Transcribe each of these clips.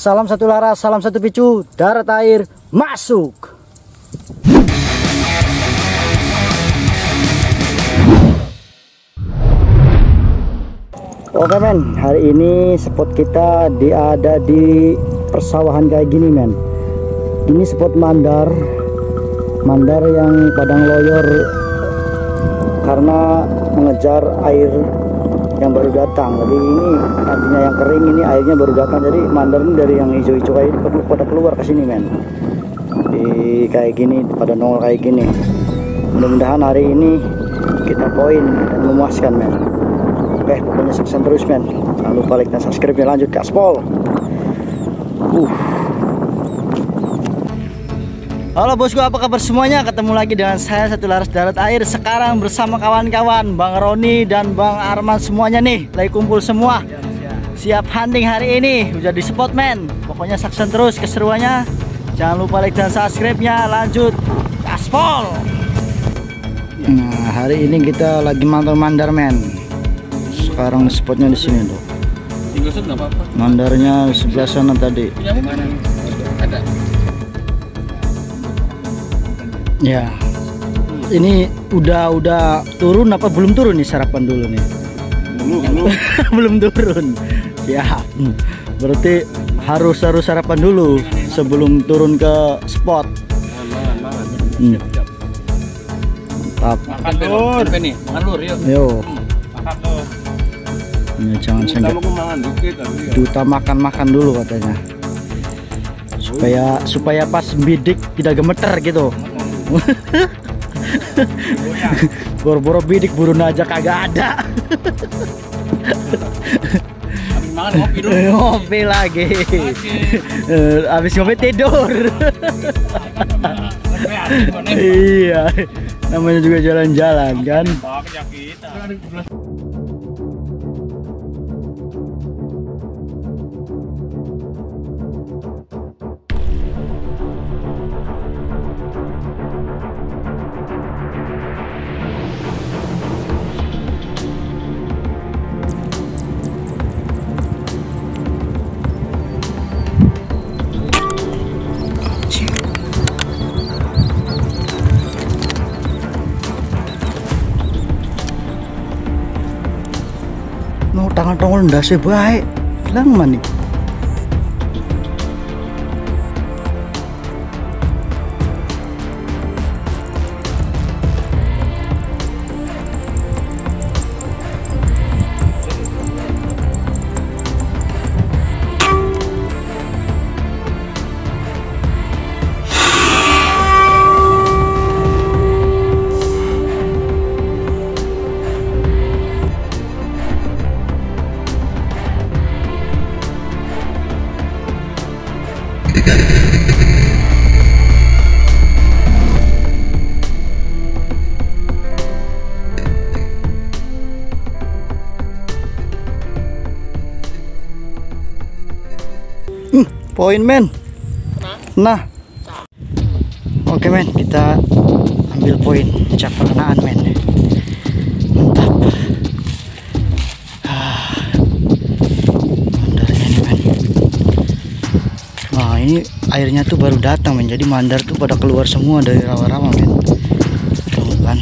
salam satu laras, salam satu picu, darat air, masuk. Oke men, hari ini spot kita ada di persawahan kayak gini men. Ini spot mandar, mandar yang padang loyor karena mengejar air yang baru datang. Jadi ini artinya yang kering ini airnya baru datang. Jadi mandar ini dari yang hijau-hijau kayak ini pada keluar ke sini men. Di kayak gini pada nongol kayak gini. Mudah-mudahan hari ini kita poin dan memuaskan men. Oke, pokoknya sukses terus men. Jangan lupa like dan subscribe ya lanjut gaspol. Uh. Halo bosku, apa kabar semuanya? Ketemu lagi dengan saya satu laras darat air. Sekarang bersama kawan-kawan Bang Roni dan Bang Arman semuanya nih, lagi kumpul semua. Siap hunting hari ini, udah di spot men. Pokoknya saksikan terus keseruannya. Jangan lupa like dan subscribe-nya. Lanjut gaspol. Nah, hari ini kita lagi mantau mandar men sekarang spotnya di sini tuh mandarnya sebelah sana tadi Ada. Ya ini udah udah turun apa belum turun nih sarapan dulu nih Dulu, dulu. belum turun siap berarti harus harus sarapan dulu sebelum turun ke spot Hmm. mantap Makan lur. nih, makan lur yuk. yo Makan lur. ya, jangan sampai Kamu makan ya. diutamakan makan dulu katanya supaya supaya pas bidik tidak gemeter gitu boro-boro bidik burun aja kagak ada. Habis makan kopi dulu. ngopi lagi. Eh, habis ngopi tidur. Iya. Namanya juga jalan-jalan kan tol nda sebae lang manik poin men. Nah. Oke men kita ambil poin cak perkenaan men. Mantap. Ah, men. Nah ini airnya tuh baru datang men. Jadi mandar tuh pada keluar semua dari rawa-rawa men. Tuh kan.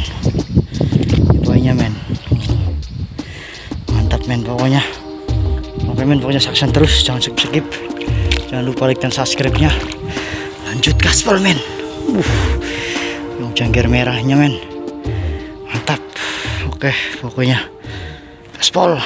Poinnya men. Mantap men pokoknya. Oke men pokoknya saksikan terus. Jangan skip-skip jangan lupa like dan subscribe nya lanjut gaspol men. Uh, yang cangkir merahnya men. Mantap. Oke pokoknya. Gaspol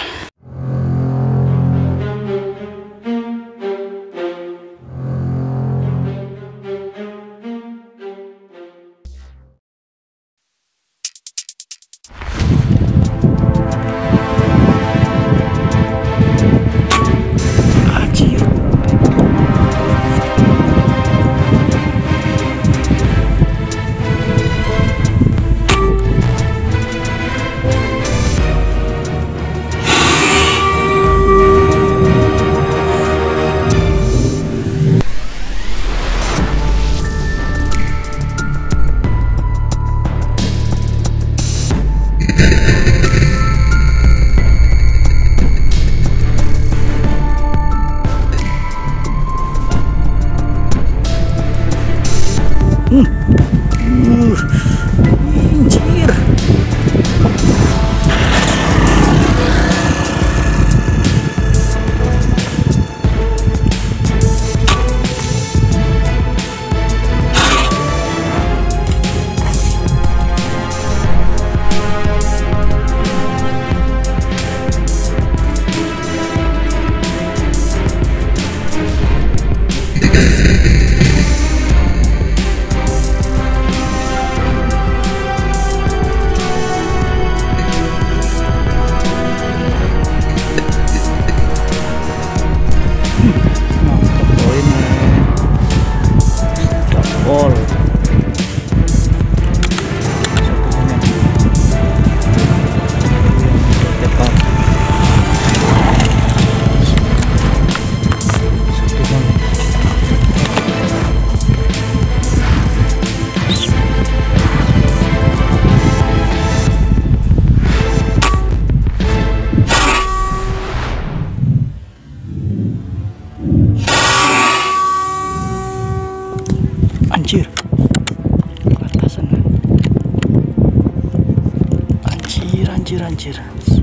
Ух. Anjir anjir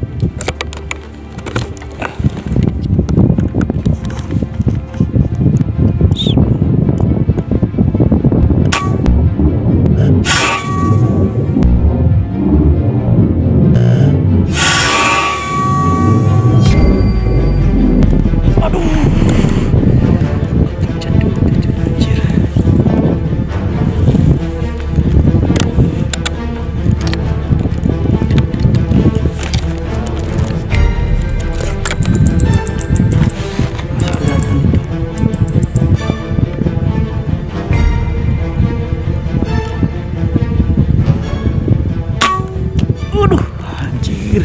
Waduh, anjir.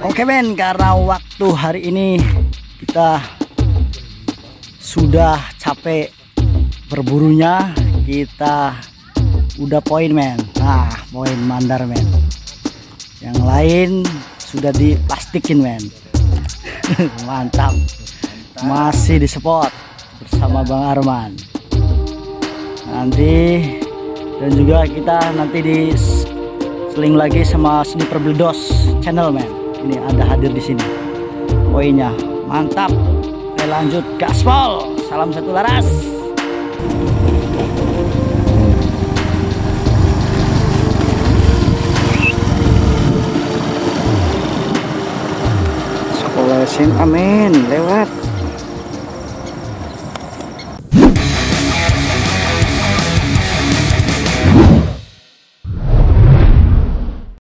Oke men, karena waktu hari ini kita sudah capek berburunya, kita udah poin men. Nah, poin mandar men. Yang lain sudah diplastikin men. Mantap. Masih di spot bersama Bang Arman. Nanti dan juga kita nanti di seling lagi sama Sniper Bledos channel men ini ada hadir di sini. Poinnya mantap. Oke lanjut gaspol salam satu laras. Sekolah sin amin lewat